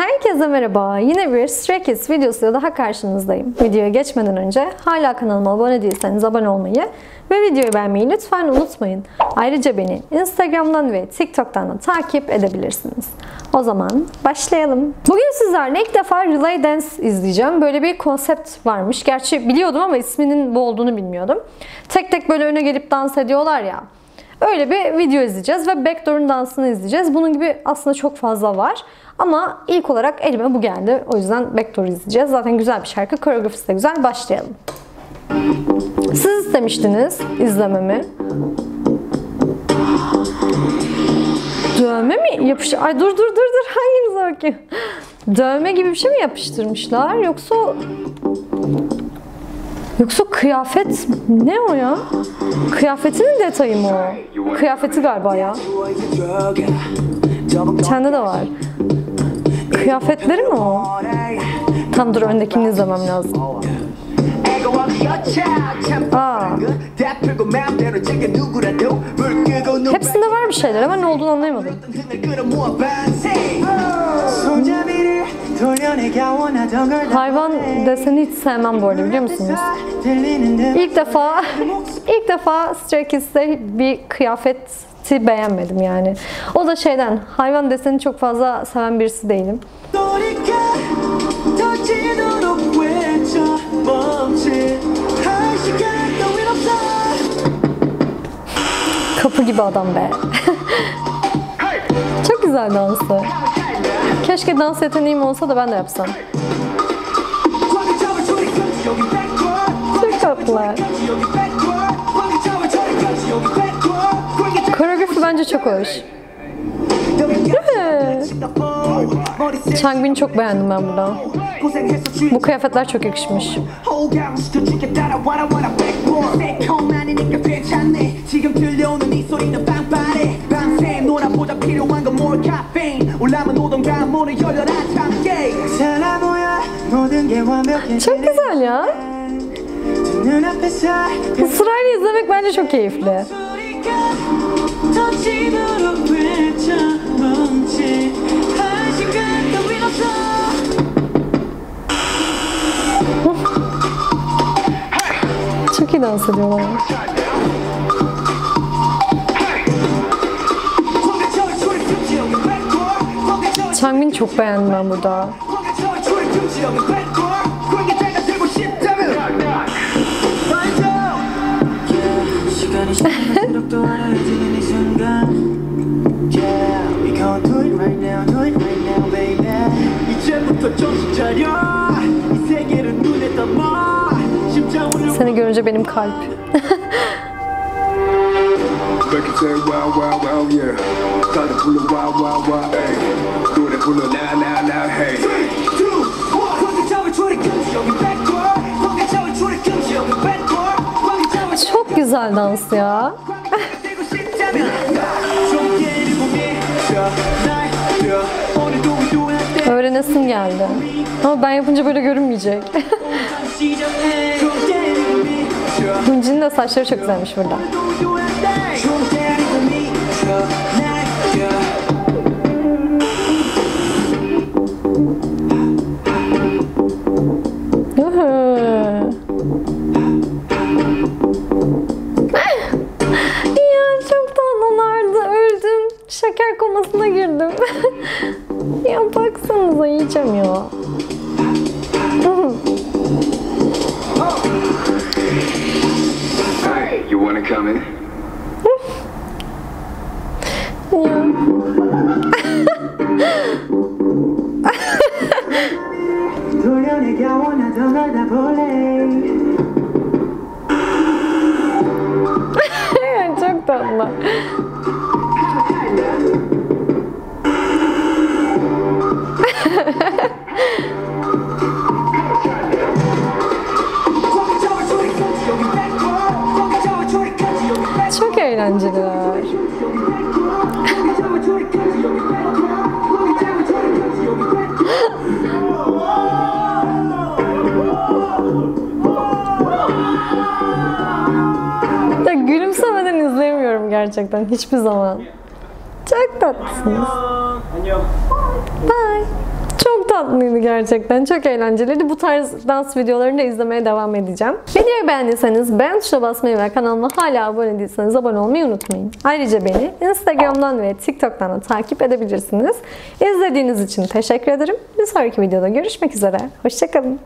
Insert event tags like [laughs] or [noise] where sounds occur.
Herkese merhaba. Yine bir Stray Kids videosuyla daha karşınızdayım. Videoya geçmeden önce hala kanalıma abone değilseniz abone olmayı ve videoyu beğenmeyi lütfen unutmayın. Ayrıca beni Instagram'dan ve TikTok'tan da takip edebilirsiniz. O zaman başlayalım. Bugün sizlerle ilk defa Relay Dance izleyeceğim. Böyle bir konsept varmış. Gerçi biliyordum ama isminin bu olduğunu bilmiyordum. Tek tek böyle öne gelip dans ediyorlar ya. Öyle bir video izleyeceğiz ve Backdoor'un dansını izleyeceğiz. Bunun gibi aslında çok fazla var. Ama ilk olarak elime bu geldi. O yüzden Backdoor izleyeceğiz. Zaten güzel bir şarkı. Koreografisi de güzel. Başlayalım. Siz istemiştiniz izlememi. Dövme mi yapış? Ay dur dur dur dur hanginize bakayım? Dövme gibi bir şey mi yapıştırmışlar yoksa Yoksa kıyafet ne o ya? Kıyafetinin detayı mı o? Kıyafeti galiba ya. Sende de var. Kıyafetleri mi o? Tam dur öndekini izlemem lazım. Aa. Hepsinde var bir şeyler ama ne olduğunu anlayamadım. Hayvan deseni hiç sevmem bu arada biliyor musunuz? İlk defa [laughs] ilk defa Stray Kids'te bir kıyafeti beğenmedim yani. O da şeyden hayvan deseni çok fazla seven birisi değilim. Kapı gibi adam be. [laughs] Çok güzel dansı. Keşke dans yeteneğim olsa da ben de yapsam. Çok tatlılar. bence çok hoş. Changbin'i çok beğendim ben burada. Bu kıyafetler çok yakışmış. Çok güzel ya. Sırayla izlemek bence çok keyifli. 터지도록 외쳐 멈칫 한 시간 따윈 없어. 척이 어? 나왔어 영화. 장민 족밴 나무다. [laughs] [laughs] now now hey. Çok güzel dans ya. Öğrenesim geldi. Ama ben yapınca böyle görünmeyecek. [laughs] Hunci'nin de saçları çok güzelmiş burada. ya çok tatlılardı. Öldüm. Şeker komasına girdim. [laughs] ya baksanıza yiyeceğim ya. 다음에. 안녕 돌려내기 원하던 안나 eğlenceliler. Ya gülümsemeden izleyemiyorum gerçekten hiçbir zaman. Çok tatlısınız. Bye. Çok tatlıydı gerçekten. Çok eğlenceliydi. Bu tarz dans videolarını da izlemeye devam edeceğim. Videoyu beğendiyseniz beğen tuşuna basmayı ve kanalıma hala abone değilseniz abone olmayı unutmayın. Ayrıca beni Instagram'dan ve TikTok'tan da takip edebilirsiniz. İzlediğiniz için teşekkür ederim. Bir sonraki videoda görüşmek üzere. Hoşçakalın.